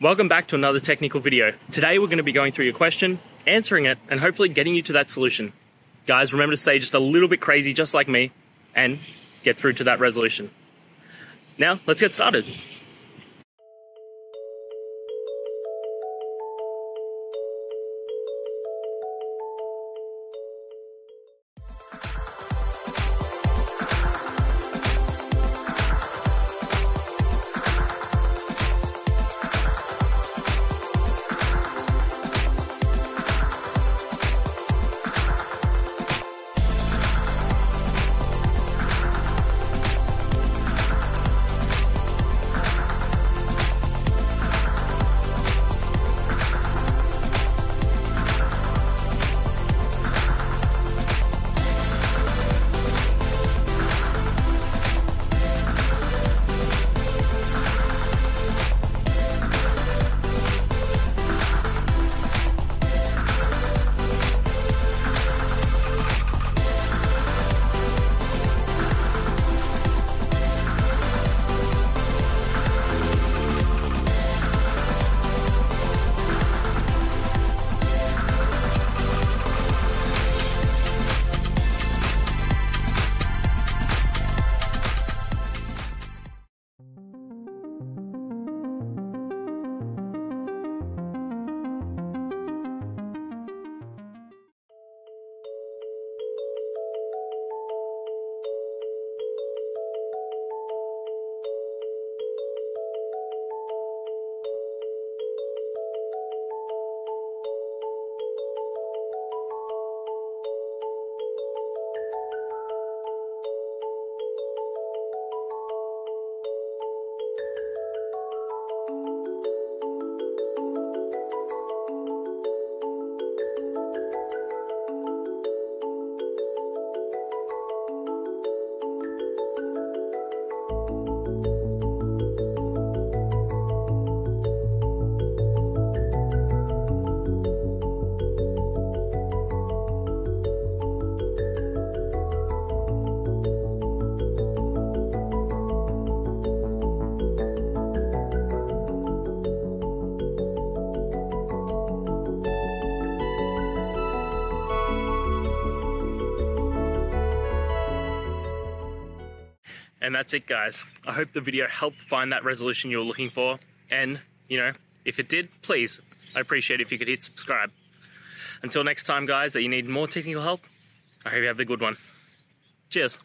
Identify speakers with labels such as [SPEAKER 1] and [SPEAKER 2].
[SPEAKER 1] Welcome back to another technical video. Today we're going to be going through your question, answering it, and hopefully getting you to that solution. Guys, remember to stay just a little bit crazy, just like me, and get through to that resolution. Now, let's get started. And that's it, guys. I hope the video helped find that resolution you were looking for. And, you know, if it did, please, I'd appreciate if you could hit subscribe. Until next time, guys, that you need more technical help, I hope you have a good one. Cheers.